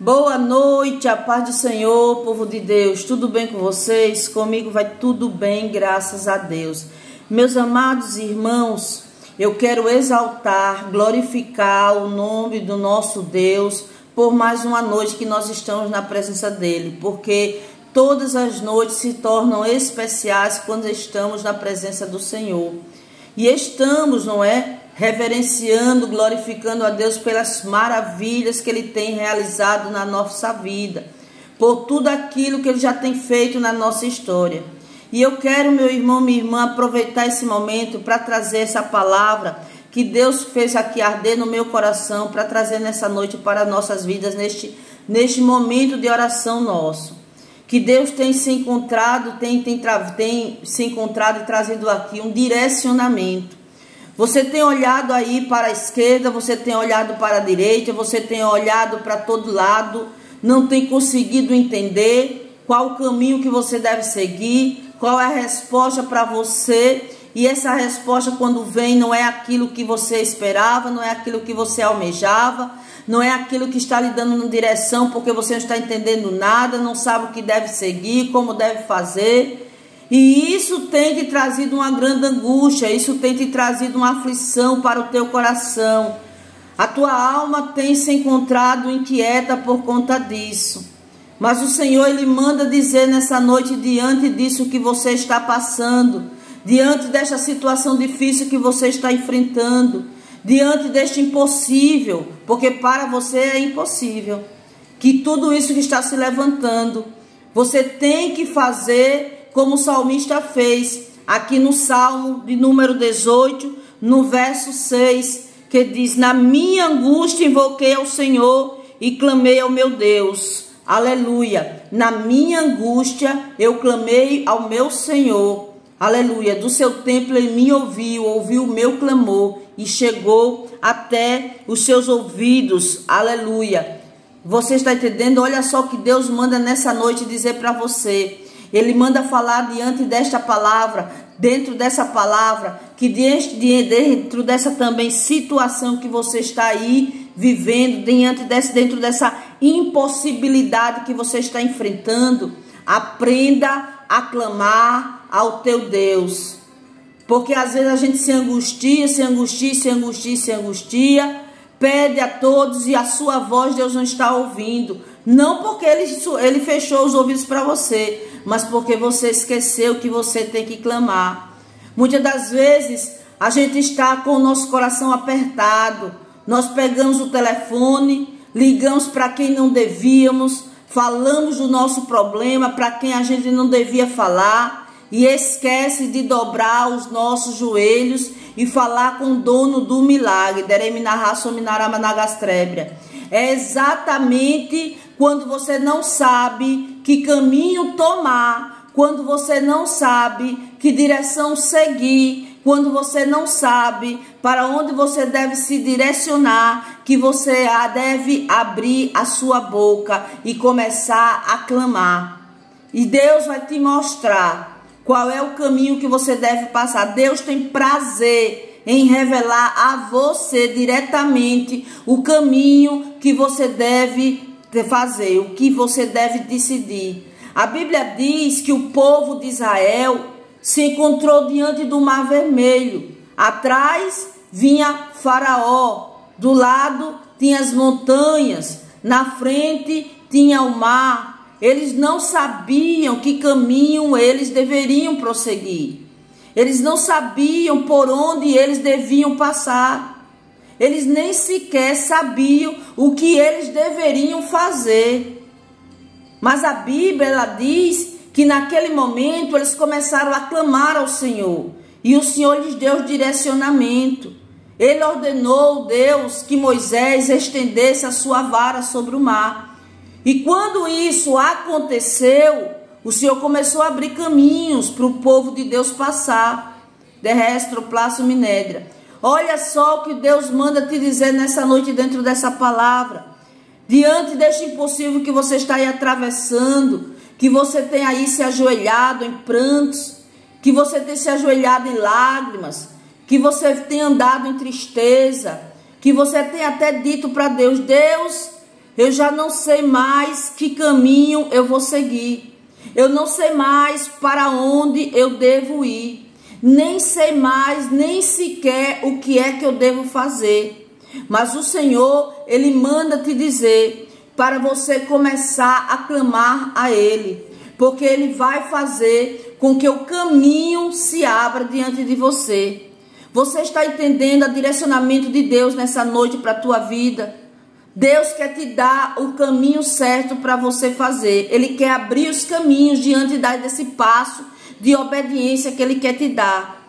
Boa noite, a paz do Senhor, povo de Deus. Tudo bem com vocês? Comigo vai tudo bem, graças a Deus. Meus amados irmãos, eu quero exaltar, glorificar o nome do nosso Deus por mais uma noite que nós estamos na presença dele, porque todas as noites se tornam especiais quando estamos na presença do Senhor. E estamos, não é? Reverenciando, glorificando a Deus pelas maravilhas que Ele tem realizado na nossa vida, por tudo aquilo que Ele já tem feito na nossa história. E eu quero, meu irmão, minha irmã, aproveitar esse momento para trazer essa palavra que Deus fez aqui arder no meu coração, para trazer nessa noite para nossas vidas, neste, neste momento de oração nosso. Que Deus tem se encontrado, tem, tem, tem se encontrado e trazido aqui um direcionamento você tem olhado aí para a esquerda, você tem olhado para a direita, você tem olhado para todo lado, não tem conseguido entender qual o caminho que você deve seguir, qual é a resposta para você. E essa resposta, quando vem, não é aquilo que você esperava, não é aquilo que você almejava, não é aquilo que está lhe dando uma direção, porque você não está entendendo nada, não sabe o que deve seguir, como deve fazer. E isso tem te trazido uma grande angústia, isso tem te trazido uma aflição para o teu coração. A tua alma tem se encontrado inquieta por conta disso. Mas o Senhor, Ele manda dizer nessa noite, diante disso que você está passando, diante desta situação difícil que você está enfrentando, diante deste impossível, porque para você é impossível, que tudo isso que está se levantando, você tem que fazer como o salmista fez aqui no Salmo de número 18, no verso 6, que diz: Na minha angústia invoquei ao Senhor e clamei ao meu Deus. Aleluia. Na minha angústia eu clamei ao meu Senhor. Aleluia. Do seu templo ele me ouviu, ouviu o meu clamor e chegou até os seus ouvidos. Aleluia. Você está entendendo? Olha só o que Deus manda nessa noite dizer para você. Ele manda falar diante desta palavra, dentro dessa palavra, que dentro dessa também situação que você está aí vivendo, diante desse, dentro dessa impossibilidade que você está enfrentando, aprenda a clamar ao teu Deus. Porque às vezes a gente se angustia, se angustia, se angustia, se angustia, pede a todos e a sua voz Deus não está ouvindo. Não porque ele, ele fechou os ouvidos para você, mas porque você esqueceu que você tem que clamar. Muitas das vezes a gente está com o nosso coração apertado, nós pegamos o telefone, ligamos para quem não devíamos, falamos do nosso problema para quem a gente não devia falar e esquece de dobrar os nossos joelhos e falar com o dono do milagre. É exatamente quando você não sabe que caminho tomar, quando você não sabe que direção seguir, quando você não sabe para onde você deve se direcionar, que você deve abrir a sua boca e começar a clamar. E Deus vai te mostrar qual é o caminho que você deve passar. Deus tem prazer em revelar a você diretamente o caminho que você deve fazer, o que você deve decidir. A Bíblia diz que o povo de Israel se encontrou diante do Mar Vermelho. Atrás vinha Faraó, do lado tinha as montanhas, na frente tinha o mar. Eles não sabiam que caminho eles deveriam prosseguir. Eles não sabiam por onde eles deviam passar. Eles nem sequer sabiam o que eles deveriam fazer. Mas a Bíblia ela diz que naquele momento eles começaram a clamar ao Senhor e o Senhor lhes deu direcionamento. Ele ordenou Deus que Moisés estendesse a sua vara sobre o mar. E quando isso aconteceu, o Senhor começou a abrir caminhos para o povo de Deus passar. De resto, Plácio Minédria. Olha só o que Deus manda te dizer nessa noite dentro dessa palavra. Diante deste impossível que você está aí atravessando, que você tem aí se ajoelhado em prantos, que você tem se ajoelhado em lágrimas, que você tem andado em tristeza, que você tem até dito para Deus: Deus, eu já não sei mais que caminho eu vou seguir. Eu não sei mais para onde eu devo ir. Nem sei mais, nem sequer o que é que eu devo fazer. Mas o Senhor, Ele manda te dizer para você começar a clamar a Ele. Porque Ele vai fazer com que o caminho se abra diante de você. Você está entendendo o direcionamento de Deus nessa noite para a tua vida? Deus quer te dar o caminho certo para você fazer. Ele quer abrir os caminhos diante desse passo de obediência que ele quer te dar.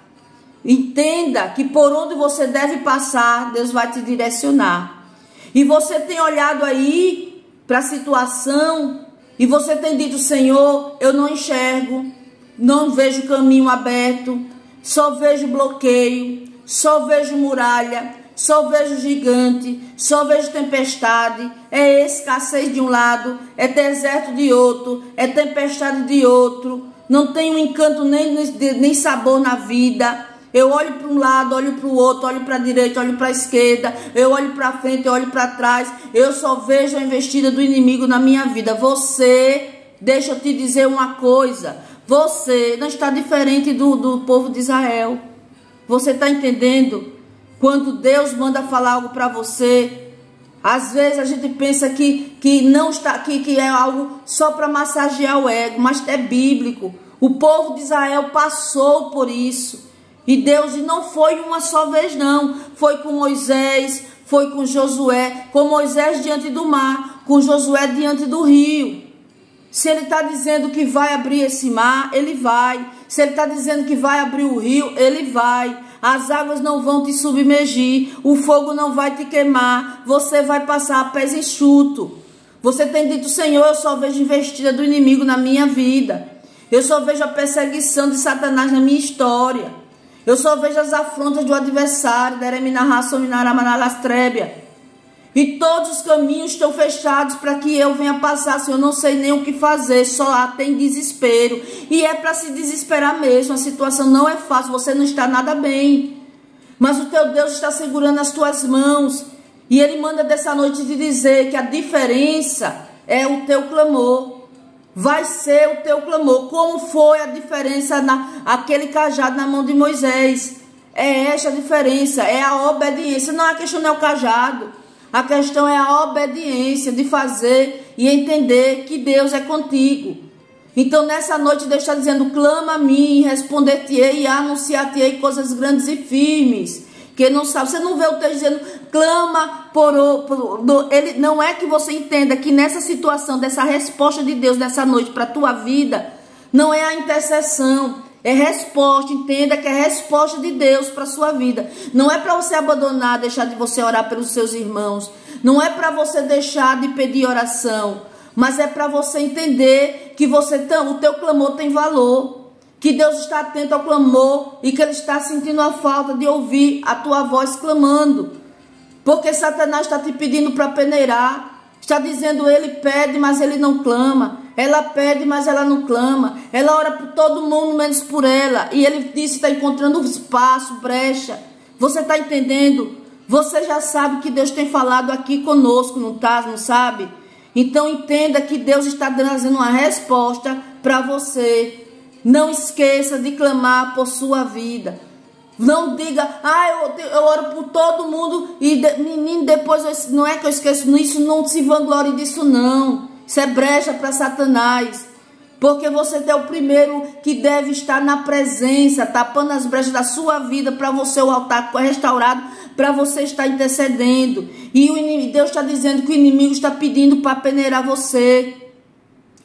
Entenda que por onde você deve passar, Deus vai te direcionar. E você tem olhado aí para a situação e você tem dito: Senhor, eu não enxergo, não vejo caminho aberto, só vejo bloqueio, só vejo muralha, só vejo gigante, só vejo tempestade, é escassez de um lado, é deserto de outro, é tempestade de outro, não um encanto nem, nem sabor na vida. Eu olho para um lado, olho para o outro, olho para a direita, olho para a esquerda, eu olho para frente, eu olho para trás, eu só vejo a investida do inimigo na minha vida. Você, deixa eu te dizer uma coisa, você não está diferente do, do povo de Israel. Você está entendendo? Quando Deus manda falar algo para você, às vezes a gente pensa que, que não está aqui, que é algo só para massagear o ego, mas é bíblico. O povo de Israel passou por isso. E Deus e não foi uma só vez, não. Foi com Moisés, foi com Josué, com Moisés diante do mar, com Josué diante do rio. Se ele está dizendo que vai abrir esse mar, ele vai. Se ele está dizendo que vai abrir o rio, ele vai as águas não vão te submergir, o fogo não vai te queimar, você vai passar a pés enxuto. Você tem dito, Senhor, eu só vejo investida do inimigo na minha vida. Eu só vejo a perseguição de Satanás na minha história. Eu só vejo as afrontas do adversário, e todos os caminhos estão fechados para que eu venha passar. Se eu não sei nem o que fazer, só lá tem desespero. E é para se desesperar mesmo. A situação não é fácil, você não está nada bem. Mas o teu Deus está segurando as tuas mãos. E ele manda dessa noite te dizer que a diferença é o teu clamor. Vai ser o teu clamor. Como foi a diferença na aquele cajado na mão de Moisés? É essa a diferença, é a obediência. Não, a questão não é o cajado. A questão é a obediência de fazer e entender que Deus é contigo. Então, nessa noite, Deus está dizendo: clama a mim, responder-te-ei e anunciar-te-ei coisas grandes e firmes. Que não sabe, você não vê o texto dizendo, clama por, por, ele não é que você entenda que nessa situação, dessa resposta de Deus nessa noite para a tua vida, não é a intercessão, é resposta, entenda que é resposta de Deus para sua vida. Não é para você abandonar, deixar de você orar pelos seus irmãos. Não é para você deixar de pedir oração, mas é para você entender que você o teu clamor tem valor, que Deus está atento ao clamor e que ele está sentindo a falta de ouvir a tua voz clamando. Porque Satanás está te pedindo para peneirar, está dizendo ele pede, mas ele não clama. Ela pede, mas ela não clama. Ela ora por todo mundo, menos por ela. E ele disse: está encontrando espaço, brecha. Você está entendendo? Você já sabe que Deus tem falado aqui conosco, não tá? Não sabe? Então entenda que Deus está trazendo uma resposta para você. Não esqueça de clamar por sua vida. Não diga, ah, eu, eu oro por todo mundo e de, menino, depois eu, não é que eu esqueço isso, não se vanglorie disso, não. Isso é brecha para Satanás. Porque você é o primeiro que deve estar na presença, tapando as brechas da sua vida para você o altar restaurado, para você estar intercedendo. E inimigo, Deus está dizendo que o inimigo está pedindo para peneirar você.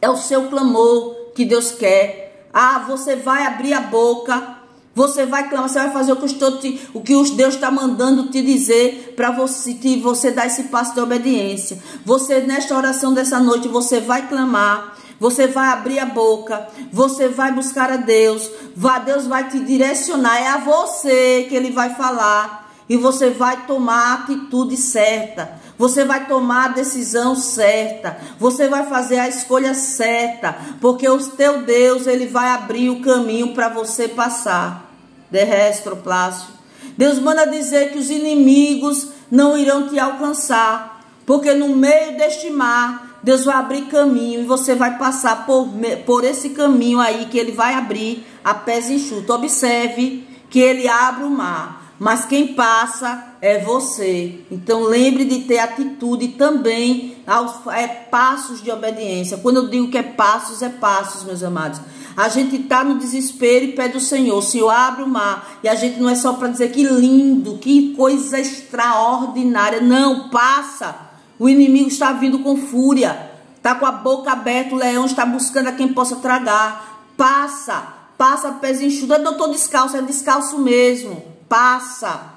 É o seu clamor que Deus quer. Ah, você vai abrir a boca você vai clamar, você vai fazer o que, estou te, o que os Deus está mandando te dizer para você, você dar esse passo de obediência. Você, nesta oração dessa noite, você vai clamar. Você vai abrir a boca, você vai buscar a Deus, vai, Deus vai te direcionar, é a você que Ele vai falar e você vai tomar a atitude certa, você vai tomar a decisão certa, você vai fazer a escolha certa, porque o teu Deus ele vai abrir o caminho para você passar de restroplácio. Deus manda dizer que os inimigos não irão te alcançar, Porque no meio deste mar, Deus vai abrir caminho e você vai passar por, por esse caminho aí que ele vai abrir a pés enxutos. Observe que ele abre o mar, mas quem passa é você. Então lembre de ter atitude também aos é, passos de obediência. Quando eu digo que é passos, é passos, meus amados. A gente está no desespero e pede o Senhor, o Senhor abre o mar. E a gente não é só para dizer que lindo, que coisa extraordinária. Não, passa. O inimigo está vindo com fúria. Está com a boca aberta, o leão está buscando a quem possa tragar. Passa, passa pés enxutos. Eu estou descalço, é descalço mesmo. Passa.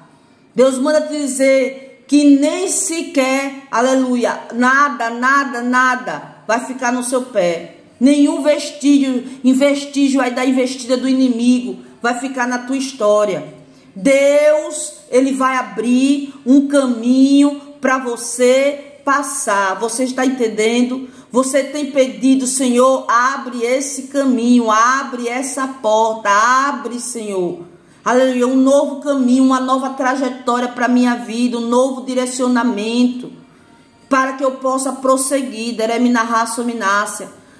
Deus manda te dizer que nem sequer, aleluia, nada, nada, nada vai ficar no seu pé. Nenhum vestígio, vestígio aí da investida do inimigo vai ficar na tua história. Deus, ele vai abrir um caminho para você passar. Você está entendendo? Você tem pedido, Senhor, abre esse caminho, abre essa porta, abre, Senhor. Aleluia, um novo caminho, uma nova trajetória para minha vida, um novo direcionamento para que eu possa prosseguir.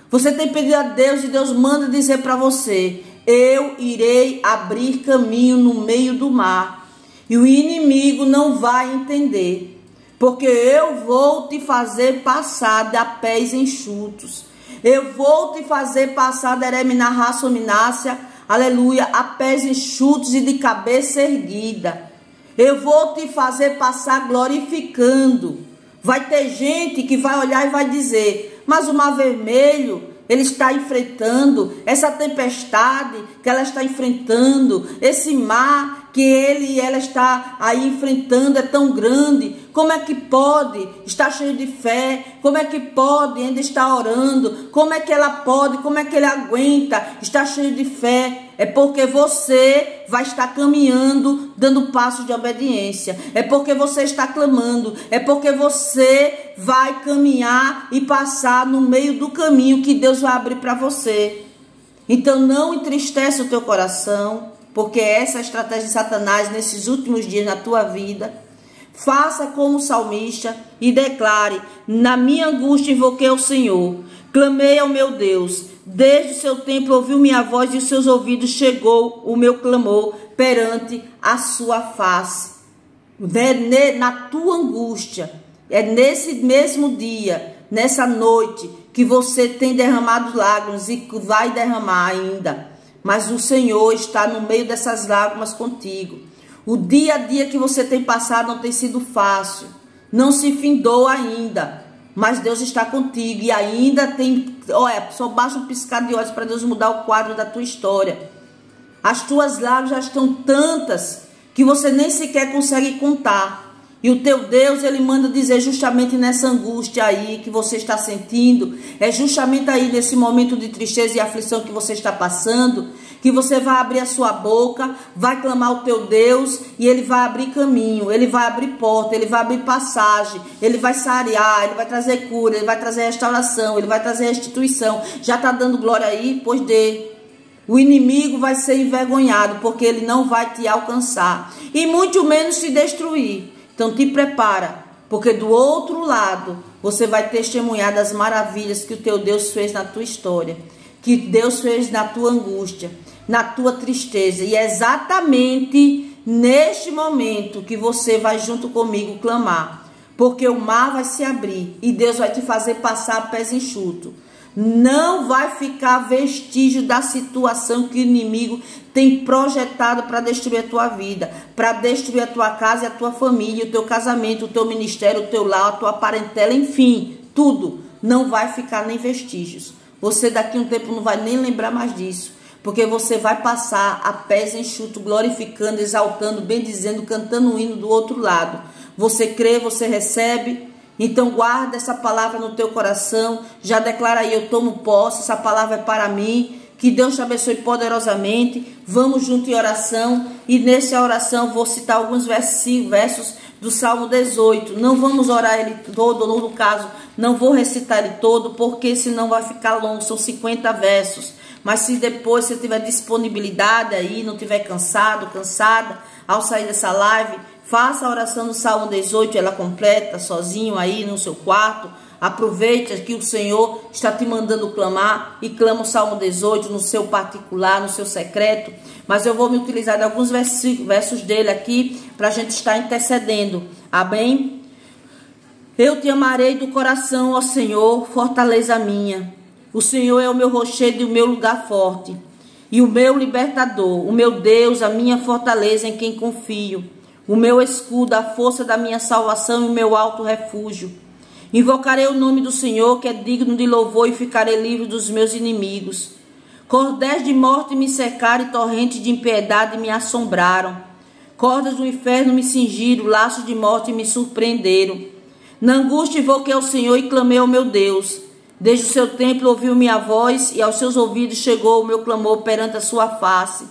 Você tem pedido a Deus e Deus manda dizer para você: Eu irei abrir caminho no meio do mar. E o inimigo não vai entender porque eu vou te fazer passar de pés enxutos. Eu vou te fazer passar da eremina raça minácia, aleluia, a pés enxutos e de cabeça erguida. Eu vou te fazer passar glorificando. Vai ter gente que vai olhar e vai dizer: Mas o mar vermelho, ele está enfrentando essa tempestade que ela está enfrentando, esse mar que ele e ela está aí enfrentando é tão grande. Como é que pode estar cheio de fé? Como é que pode ainda estar orando? Como é que ela pode? Como é que ele aguenta estar cheio de fé? É porque você vai estar caminhando, dando passos de obediência. É porque você está clamando. É porque você vai caminhar e passar no meio do caminho que Deus vai abrir para você. Então não entristece o teu coração porque essa é a estratégia de Satanás nesses últimos dias na tua vida. Faça como salmista e declare: Na minha angústia invoquei ao Senhor, clamei ao meu Deus. Desde o seu tempo ouviu minha voz e os seus ouvidos chegou o meu clamor perante a sua face. Na tua angústia, é nesse mesmo dia, nessa noite, que você tem derramado lágrimas e vai derramar ainda mas o Senhor está no meio dessas lágrimas contigo. O dia a dia que você tem passado não tem sido fácil, não se findou ainda, mas Deus está contigo e ainda tem. Olha, só basta um piscar de olhos para Deus mudar o quadro da tua história. As tuas lágrimas já estão tantas que você nem sequer consegue contar. E o teu Deus, ele manda dizer justamente nessa angústia aí que você está sentindo, é justamente aí nesse momento de tristeza e aflição que você está passando, que você vai abrir a sua boca, vai clamar o teu Deus e ele vai abrir caminho, ele vai abrir porta, ele vai abrir passagem, ele vai sarear, ele vai trazer cura, ele vai trazer restauração, ele vai trazer restituição. Já está dando glória aí? Pois dê. O inimigo vai ser envergonhado porque ele não vai te alcançar e muito menos te destruir. Então te prepara, porque do outro lado você vai testemunhar das maravilhas que o teu Deus fez na tua história, que Deus fez na tua angústia, na tua tristeza. E é exatamente neste momento que você vai junto comigo clamar, porque o mar vai se abrir e Deus vai te fazer passar pés enxutos. Não vai ficar vestígio da situação que o inimigo tem projetado para destruir a tua vida, para destruir a tua casa e a tua família, o teu casamento, o teu ministério, o teu lar, a tua parentela, enfim, tudo. Não vai ficar nem vestígios. Você daqui a um tempo não vai nem lembrar mais disso. Porque você vai passar a pés enxuto, glorificando, exaltando, bendizendo, cantando um hino do outro lado. Você crê, você recebe, então guarda essa palavra no teu coração, já declara aí, eu tomo posse, essa palavra é para mim. Que Deus te abençoe poderosamente. Vamos junto em oração. E nessa oração vou citar alguns versos do Salmo 18. Não vamos orar ele todo, ou no caso, não vou recitar ele todo, porque senão vai ficar longo. São 50 versos. Mas se depois você tiver disponibilidade aí, não tiver cansado, cansada, ao sair dessa live, faça a oração do Salmo 18, ela completa sozinho aí no seu quarto. Aproveite que o Senhor está te mandando clamar e clama o Salmo 18 no seu particular, no seu secreto. Mas eu vou me utilizar de alguns versos dele aqui para a gente estar intercedendo. Amém? Eu te amarei do coração, ó Senhor, fortaleza minha. O Senhor é o meu rochedo e o meu lugar forte, e o meu libertador, o meu Deus, a minha fortaleza em quem confio, o meu escudo, a força da minha salvação e o meu alto refúgio. Invocarei o nome do Senhor, que é digno de louvor, e ficarei livre dos meus inimigos. Cordéis de morte me cercaram e torrentes de impiedade me assombraram. Cordas do inferno me cingiram, laços de morte me surpreenderam. Na angústia invoquei ao Senhor e clamei ao meu Deus. Desde o seu templo ouviu minha voz e aos seus ouvidos chegou o meu clamor perante a sua face.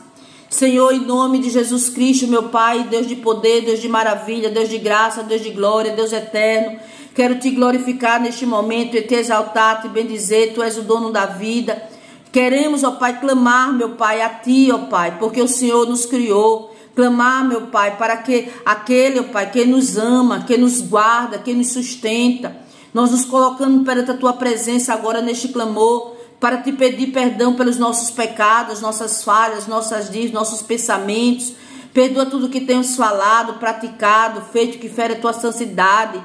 Senhor, em nome de Jesus Cristo, meu Pai, Deus de poder, Deus de maravilha, Deus de graça, Deus de glória, Deus eterno, quero te glorificar neste momento e te exaltar, te bendizer, tu és o dono da vida. Queremos, ó Pai, clamar, meu Pai, a ti, ó Pai, porque o Senhor nos criou. Clamar, meu Pai, para que aquele, ó Pai, que nos ama, que nos guarda, que nos sustenta, nós nos colocamos perante a tua presença agora neste clamor para te pedir perdão pelos nossos pecados, nossas falhas, nossas dívidas, nossos pensamentos. Perdoa tudo que temos falado, praticado, feito que fere a tua santidade.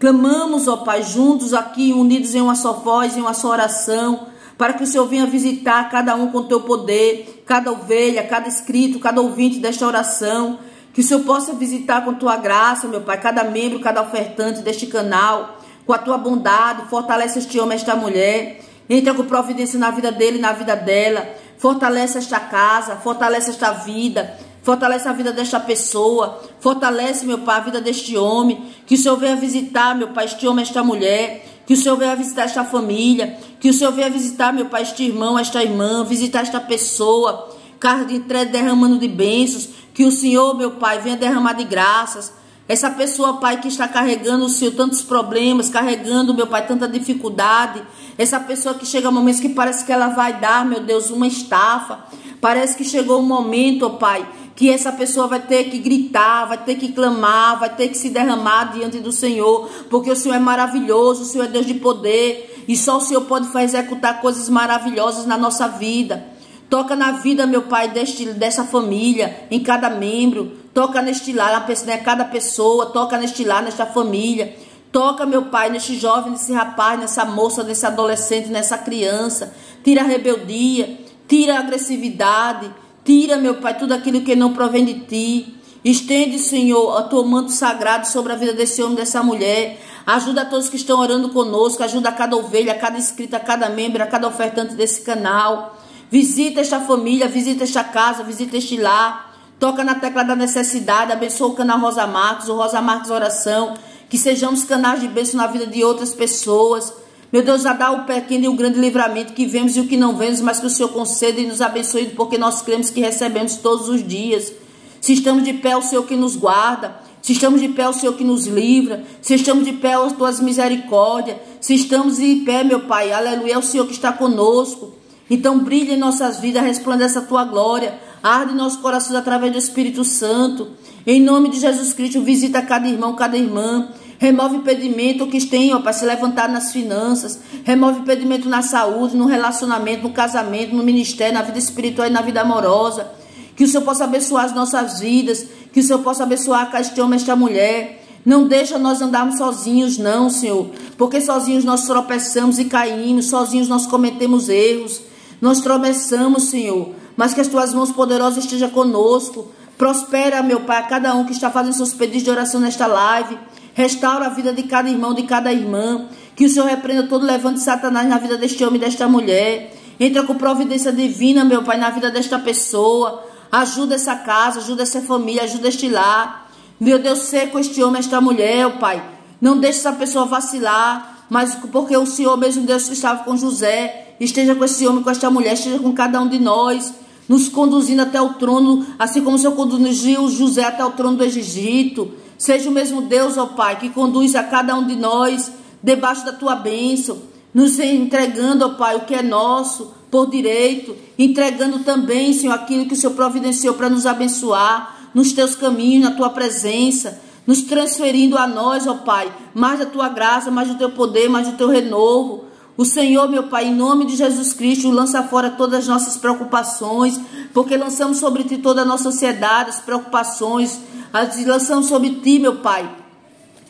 Clamamos, ó Pai, juntos aqui, unidos em uma só voz, em uma só oração, para que o Senhor venha visitar cada um com teu poder, cada ovelha, cada escrito, cada ouvinte desta oração. Que o Senhor possa visitar com tua graça, meu Pai, cada membro, cada ofertante deste canal com a tua bondade, fortalece este homem, esta mulher. Entra com providência na vida dele, na vida dela. Fortalece esta casa, fortalece esta vida, fortalece a vida desta pessoa, fortalece, meu Pai, a vida deste homem. Que o Senhor venha visitar, meu Pai, este homem, esta mulher. Que o Senhor venha visitar esta família. Que o Senhor venha visitar, meu Pai, este irmão, esta irmã. Visitar esta pessoa. Carro de entrega derramando de bênçãos. Que o Senhor, meu Pai, venha derramar de graças. Essa pessoa, Pai, que está carregando o Senhor tantos problemas, carregando, meu Pai, tanta dificuldade. Essa pessoa que chega momentos que parece que ela vai dar, meu Deus, uma estafa. Parece que chegou um momento, ó Pai, que essa pessoa vai ter que gritar, vai ter que clamar, vai ter que se derramar diante do Senhor, porque o Senhor é maravilhoso, o Senhor é Deus de poder, e só o Senhor pode executar coisas maravilhosas na nossa vida. Toca na vida, meu Pai, deste, dessa família, em cada membro. Toca neste lar, na cada pessoa. Toca neste lar, nesta família. Toca, meu Pai, neste jovem, nesse rapaz, nessa moça, nesse adolescente, nessa criança. Tira a rebeldia, tira a agressividade. Tira, meu Pai, tudo aquilo que não provém de Ti. Estende, Senhor, o teu manto sagrado sobre a vida desse homem, dessa mulher. Ajuda a todos que estão orando conosco. Ajuda a cada ovelha, a cada inscrito, a cada membro, a cada ofertante desse canal. Visita esta família, visita esta casa, visita este lar. Toca na tecla da necessidade, abençoa o canal Rosa Marcos, o Rosa Marcos Oração. Que sejamos canais de bênção na vida de outras pessoas. Meu Deus, já dá o pequeno e o grande livramento que vemos e o que não vemos, mas que o Senhor conceda e nos abençoe, porque nós cremos que recebemos todos os dias. Se estamos de pé, o Senhor que nos guarda. Se estamos de pé, o Senhor que nos livra. Se estamos de pé, as tuas misericórdias. Se estamos de pé, meu Pai, aleluia, é o Senhor que está conosco. Então brilhe em nossas vidas, resplandeça a tua glória, arde nossos corações através do Espírito Santo. Em nome de Jesus Cristo, visita cada irmão, cada irmã. Remove impedimento que tenham para se levantar nas finanças. Remove impedimento na saúde, no relacionamento, no casamento, no ministério, na vida espiritual e na vida amorosa. Que o Senhor possa abençoar as nossas vidas. Que o Senhor possa abençoar este homem, esta mulher. Não deixa nós andarmos sozinhos, não, Senhor. Porque sozinhos nós tropeçamos e caímos. Sozinhos nós cometemos erros. Nós tropeçamos, Senhor, mas que as tuas mãos poderosas estejam conosco. Prospera, meu Pai, a cada um que está fazendo seus pedidos de oração nesta live. Restaura a vida de cada irmão, de cada irmã. Que o Senhor repreenda todo levante de Satanás na vida deste homem e desta mulher. Entra com providência divina, meu Pai, na vida desta pessoa. Ajuda essa casa, ajuda essa família, ajuda este lar. Meu Deus, ser com este homem, esta mulher, oh Pai. Não deixe essa pessoa vacilar, mas porque o Senhor mesmo Deus estava com José esteja com esse homem, com esta mulher, esteja com cada um de nós, nos conduzindo até o trono, assim como o Senhor conduziu José até o trono do Egito. Seja o mesmo Deus, ó Pai, que conduz a cada um de nós debaixo da tua bênção, nos entregando, ó Pai, o que é nosso por direito, entregando também, Senhor, aquilo que o Senhor providenciou para nos abençoar. nos teus caminhos, na tua presença, nos transferindo a nós, ó Pai, mais da tua graça, mais do teu poder, mais do teu renovo. O Senhor, meu Pai, em nome de Jesus Cristo, lança fora todas as nossas preocupações, porque lançamos sobre ti toda a nossa ansiedade, as preocupações, as lançamos sobre ti, meu Pai.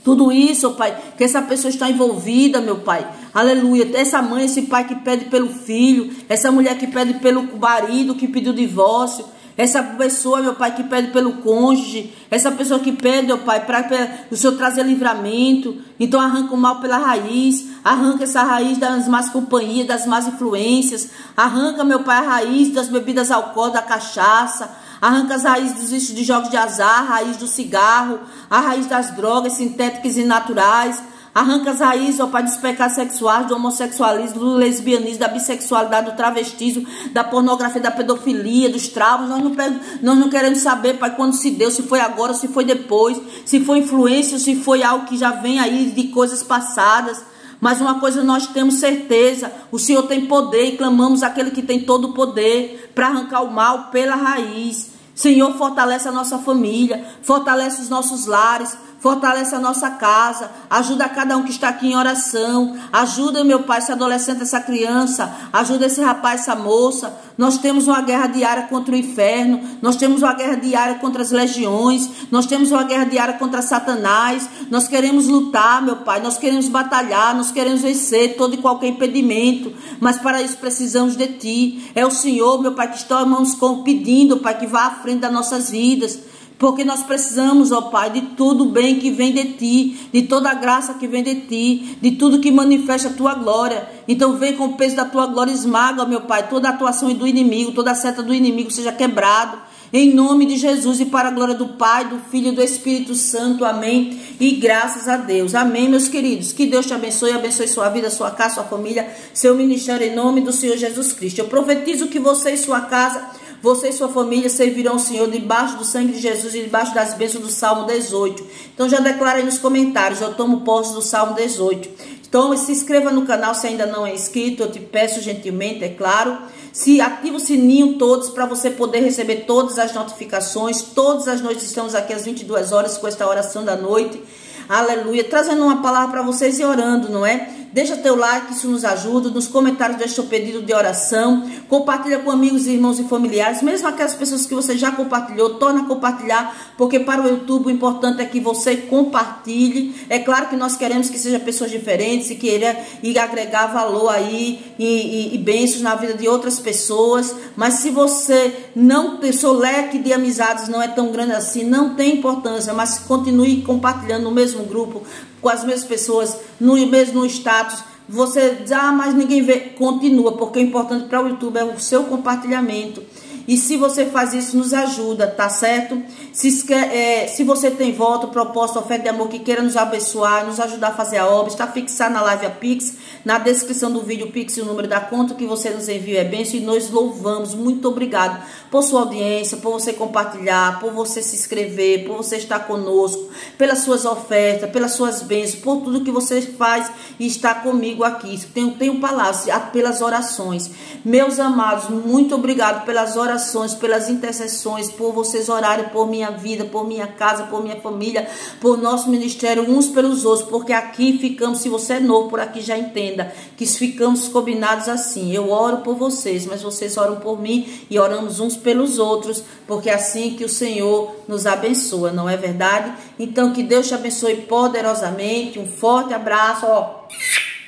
Tudo isso, ó Pai, que essa pessoa está envolvida, meu Pai. Aleluia. Essa mãe, esse pai que pede pelo filho, essa mulher que pede pelo marido que pediu divórcio, essa pessoa, meu Pai, que pede pelo cônjuge, essa pessoa que pede, meu Pai, para o Senhor trazer livramento. Então arranca o mal pela raiz, arranca essa raiz das más companhias, das más influências, arranca, meu Pai, a raiz das bebidas alcoólicas, da cachaça, arranca as raízes dos vícios de jogos de azar, a raiz do cigarro, a raiz das drogas sintéticas e naturais, Arranca as raízes, ó Pai, dos pecados sexuais, do homossexualismo, do lesbianismo, da bissexualidade, do travestismo, da pornografia, da pedofilia, dos traumas. Nós não, nós não queremos saber, Pai, quando se deu, se foi agora, se foi depois, se foi influência, se foi algo que já vem aí de coisas passadas. Mas uma coisa nós temos certeza: o Senhor tem poder e clamamos aquele que tem todo o poder para arrancar o mal pela raiz. Senhor, fortalece a nossa família, fortalece os nossos lares, Fortalece a nossa casa. Ajuda cada um que está aqui em oração. Ajuda, meu Pai, esse adolescente, essa criança. Ajuda esse rapaz, essa moça. Nós temos uma guerra diária contra o inferno. Nós temos uma guerra diária contra as legiões. Nós temos uma guerra diária contra Satanás. Nós queremos lutar, meu Pai. Nós queremos batalhar. Nós queremos vencer todo e qualquer impedimento. Mas para isso precisamos de Ti. É o Senhor, meu Pai, que estamos pedindo, Pai, que vá à frente das nossas vidas. Porque nós precisamos, ó Pai, de tudo bem que vem de ti, de toda a graça que vem de ti, de tudo que manifesta a tua glória. Então vem com o peso da tua glória, esmaga, meu Pai, toda a atuação do inimigo, toda a seta do inimigo seja quebrado. Em nome de Jesus e para a glória do Pai, do Filho e do Espírito Santo. Amém. E graças a Deus. Amém, meus queridos. Que Deus te abençoe, abençoe sua vida, sua casa, sua família, seu ministério em nome do Senhor Jesus Cristo. Eu profetizo que você e sua casa você e sua família servirão o Senhor debaixo do sangue de Jesus e debaixo das bênçãos do Salmo 18. Então já declara aí nos comentários, eu tomo posse do Salmo 18. Então se inscreva no canal se ainda não é inscrito, eu te peço gentilmente, é claro. Se ativa o sininho todos para você poder receber todas as notificações. Todas as noites estamos aqui às 22 horas com esta oração da noite. Aleluia. Trazendo uma palavra para vocês e orando, não é? Deixa teu like, isso nos ajuda. Nos comentários deixa o pedido de oração. Compartilha com amigos, irmãos e familiares. Mesmo aquelas pessoas que você já compartilhou, torna a compartilhar. Porque para o YouTube o importante é que você compartilhe. É claro que nós queremos que sejam pessoas diferentes e queira e agregar valor aí e, e, e bênçãos na vida de outras pessoas. Mas se você não tem seu leque de amizades não é tão grande assim, não tem importância. Mas continue compartilhando no mesmo grupo com as mesmas pessoas, no mesmo status, você diz, ah, mas ninguém vê, continua, porque o importante para o YouTube é o seu compartilhamento. E se você faz isso, nos ajuda, tá certo? Se, é, se você tem voto, proposta, oferta de amor que queira nos abençoar, nos ajudar a fazer a obra, está fixado na live a Pix, na descrição do vídeo Pix e o número da conta que você nos envia é benção e nós louvamos. Muito obrigado por sua audiência, por você compartilhar, por você se inscrever, por você estar conosco, pelas suas ofertas, pelas suas bênçãos, por tudo que você faz e está comigo aqui. Tenho, tenho palavras, pelas orações. Meus amados, muito obrigado pelas orações orações, pelas intercessões, por vocês orarem por minha vida, por minha casa, por minha família, por nosso ministério, uns pelos outros, porque aqui ficamos, se você é novo por aqui, já entenda que ficamos combinados assim. Eu oro por vocês, mas vocês oram por mim e oramos uns pelos outros, porque é assim que o Senhor nos abençoa, não é verdade? Então que Deus te abençoe poderosamente. Um forte abraço, ó.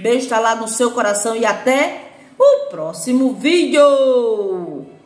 Beijo está lá no seu coração e até o próximo vídeo.